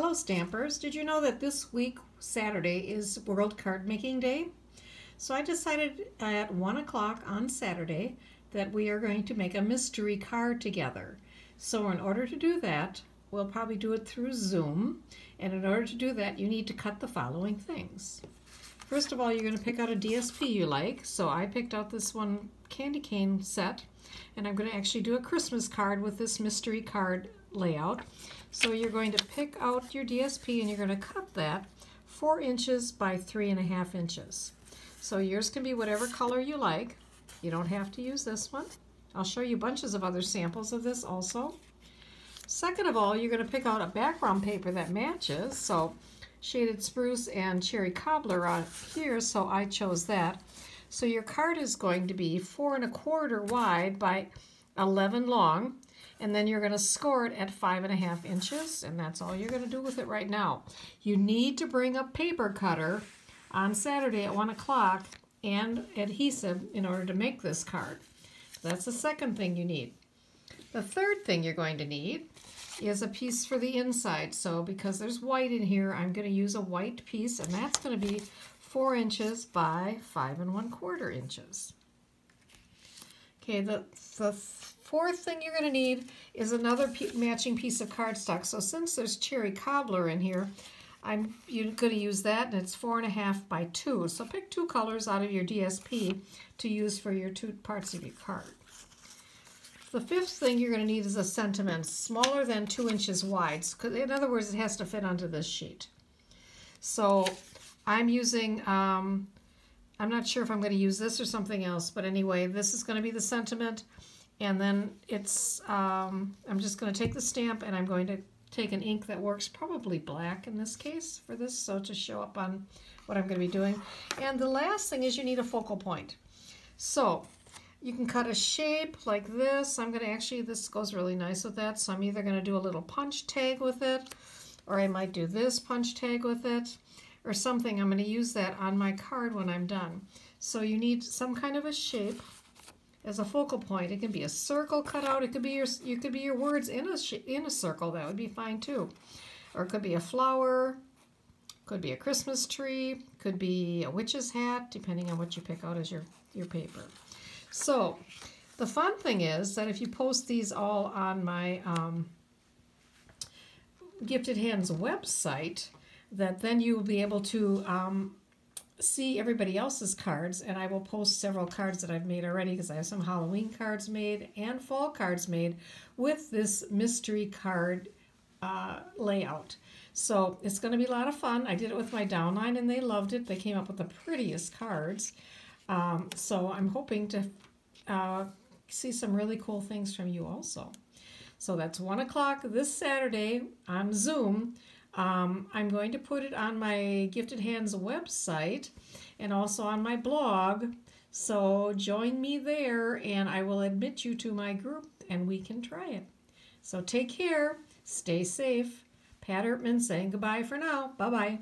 Hello Stampers, did you know that this week, Saturday, is World Card Making Day? So I decided at 1 o'clock on Saturday that we are going to make a mystery card together. So in order to do that, we'll probably do it through Zoom. And in order to do that, you need to cut the following things. First of all, you're going to pick out a DSP you like. So I picked out this one candy cane set. And I'm going to actually do a Christmas card with this mystery card layout. So you're going to pick out your DSP and you're going to cut that four inches by three and a half inches. So yours can be whatever color you like. You don't have to use this one. I'll show you bunches of other samples of this also. Second of all, you're going to pick out a background paper that matches. So shaded spruce and cherry cobbler on here, so I chose that. So your card is going to be four and a quarter wide by 11 long and then you're going to score it at five and a half inches and that's all you're going to do with it right now. You need to bring a paper cutter on Saturday at one o'clock and adhesive in order to make this card. That's the second thing you need. The third thing you're going to need is a piece for the inside. So because there's white in here, I'm going to use a white piece and that's going to be four inches by five and one quarter inches. Okay, the, the fourth thing you're going to need is another matching piece of cardstock. So since there's cherry cobbler in here, I'm going to use that, and it's four and a half by two. So pick two colors out of your DSP to use for your two parts of your card. The fifth thing you're going to need is a sentiment, smaller than two inches wide. In other words, it has to fit onto this sheet. So I'm using um, I'm not sure if I'm going to use this or something else, but anyway, this is going to be the sentiment. And then it's, um, I'm just going to take the stamp and I'm going to take an ink that works probably black in this case for this, so to show up on what I'm going to be doing. And the last thing is you need a focal point. So you can cut a shape like this. I'm going to actually, this goes really nice with that, so I'm either going to do a little punch tag with it, or I might do this punch tag with it or something. I'm going to use that on my card when I'm done. So you need some kind of a shape as a focal point. It can be a circle cut out. It could be your you could be your words in a in a circle. That would be fine too. Or it could be a flower. Could be a Christmas tree. Could be a witch's hat, depending on what you pick out as your your paper. So the fun thing is that if you post these all on my um, Gifted Hands website, that then you will be able to um, see everybody else's cards and I will post several cards that I've made already because I have some Halloween cards made and fall cards made with this mystery card uh, layout. So it's going to be a lot of fun. I did it with my downline and they loved it. They came up with the prettiest cards. Um, so I'm hoping to uh, see some really cool things from you also. So that's 1 o'clock this Saturday on Zoom. Um, I'm going to put it on my Gifted Hands website and also on my blog. So join me there and I will admit you to my group and we can try it. So take care, stay safe. Pat Ertman saying goodbye for now. Bye bye.